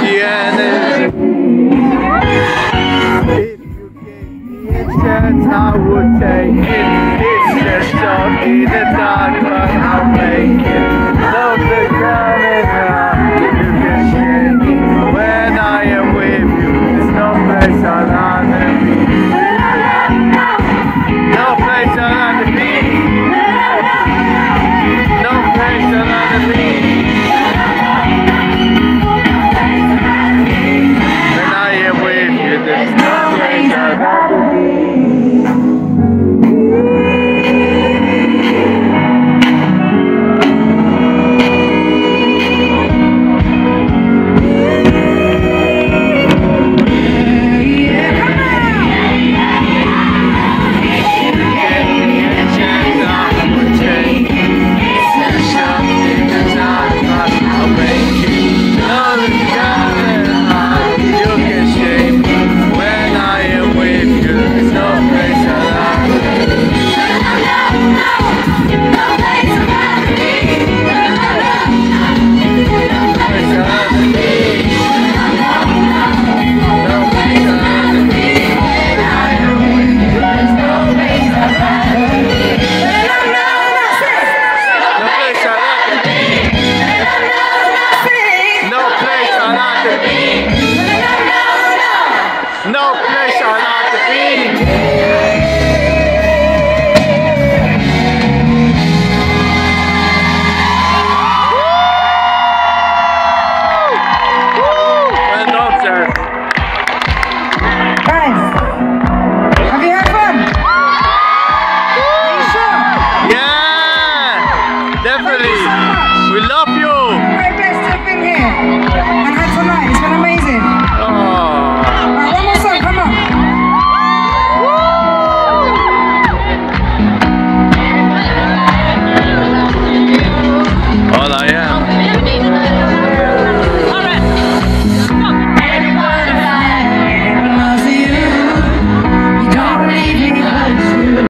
Yeah, if you gave me a chance, I would take it. It's just so in the dark, but I'll make it.